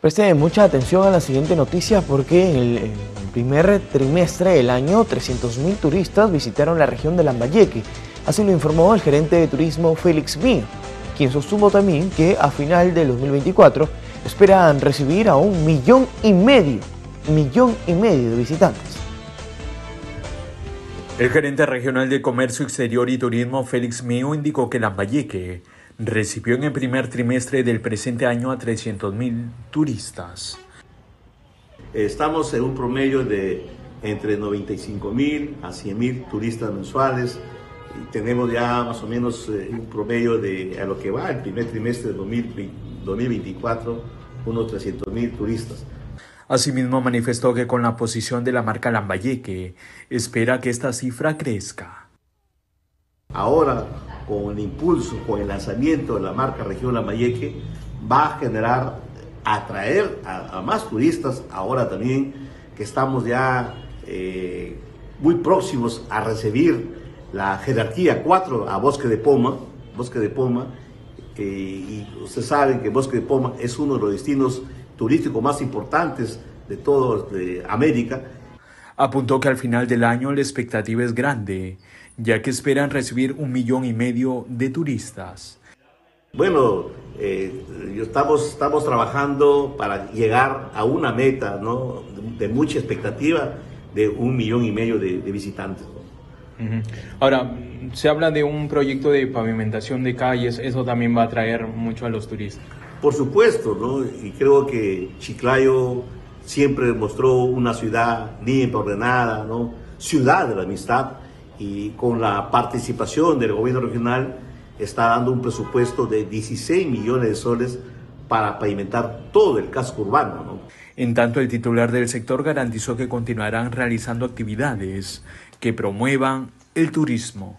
Presten mucha atención a la siguiente noticia porque en el, primer trimestre del año 300.000 turistas visitaron la región de Lambayeque. Así lo informó el gerente de turismo Félix Mío, quien sostuvo también que a final del 2024 esperan recibir a un millón y medio, millón y medio de visitantes. El gerente regional de Comercio Exterior y Turismo Félix Mío indicó que Lambayeque recibió en el primer trimestre del presente año a 300.000 turistas. Estamos en un promedio de entre 95.000 a 100.000 turistas mensuales y tenemos ya más o menos eh, un promedio de a lo que va el primer trimestre de 2024, unos 300.000 turistas. Asimismo manifestó que con la posición de la marca Lambayeque espera que esta cifra crezca. Ahora con el impulso, con el lanzamiento de la marca Región Lambayeque, va a generar, atraer a, más turistas, ahora también que estamos ya eh, muy próximos a recibir la jerarquía 4 a Bosque de Poma, Bosque de Poma, eh, y usted sabe que Bosque de Poma es uno de los destinos turísticos más importantes de toda América. Apuntó que al final del año la expectativa es grande ya que esperan recibir un millón y medio de turistas. Bueno, eh, estamos, estamos trabajando para llegar a una meta ¿no? de, mucha expectativa de un millón y medio de, visitantes. Ahora, se habla de un proyecto de pavimentación de calles, eso también va a atraer mucho a los turistas. Por supuesto, ¿no? y creo que Chiclayo siempre mostró una ciudad limpia, ordenada, ¿no? ciudad de la amistad y con la participación del gobierno regional está dando un presupuesto de 16 millones de soles para pavimentar todo el casco urbano. En tanto, el titular del sector garantizó que continuarán realizando actividades que promuevan el turismo.